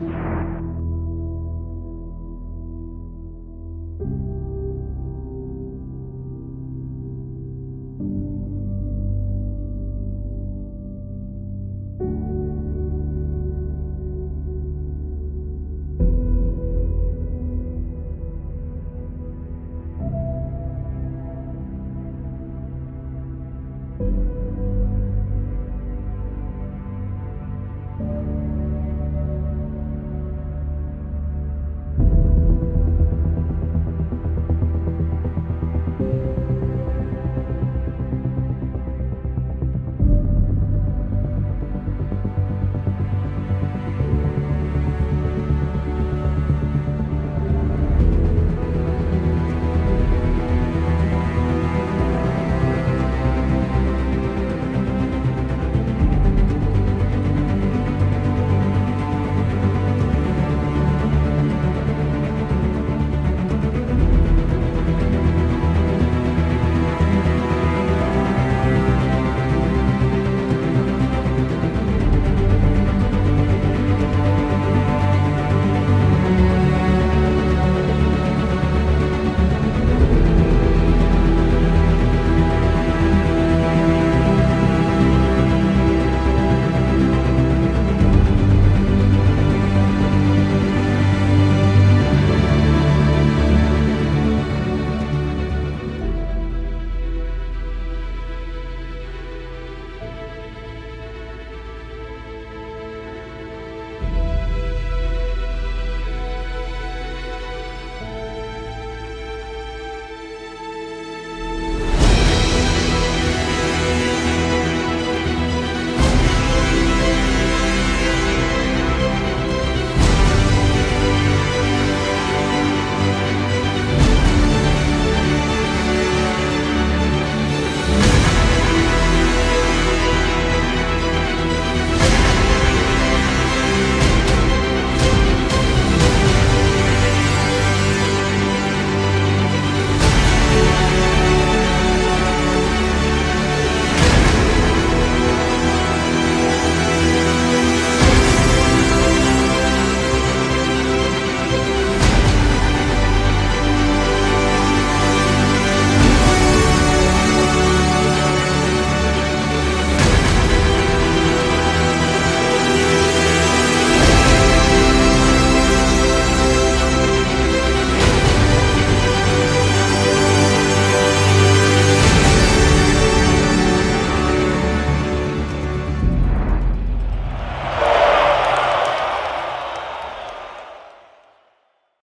you.